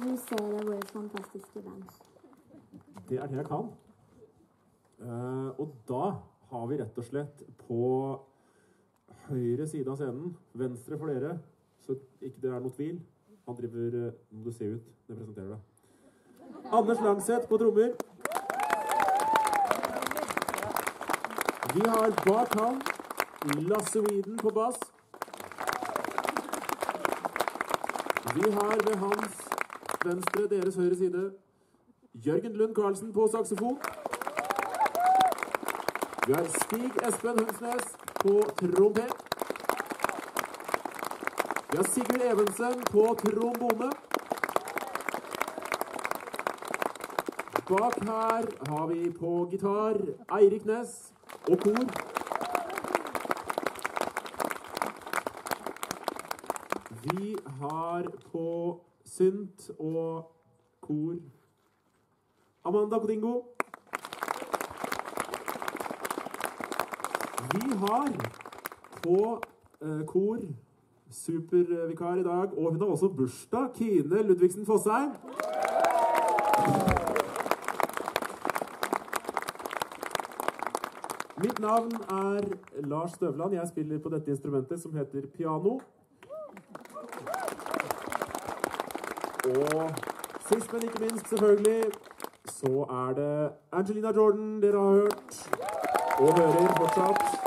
introdusere våre fantastiske band. Det er det jeg kan. Uh, og da har vi rett og slett på høyre side av scenen, venstre for dere, så ikke det er noe tvil Han driver eh, Må du se ut jeg presenterer deg. Anders Langseth på trommer. Vi har bak han Lasse Weeden på bass. Vi har ved hans venstre, deres høyre side, Jørgen Lund Karlsen på saksofon. Vi har Stig Espen Hunsnes på trompet. Vi har Sigurd Evensen på trombone. Bak her har vi på gitar Eirik Næss og kor. Vi har på synt og kor Amanda Kodingo. Vi har på eh, kor supervikar i dag, og hun har også bursdag, Kine Ludvigsen Fosheim. Mitt navn er Lars Støvland. Jeg spiller på dette instrumentet som heter piano. Og sist, men ikke minst, selvfølgelig, så er det Angelina Jordan dere har hørt og hører fortsatt.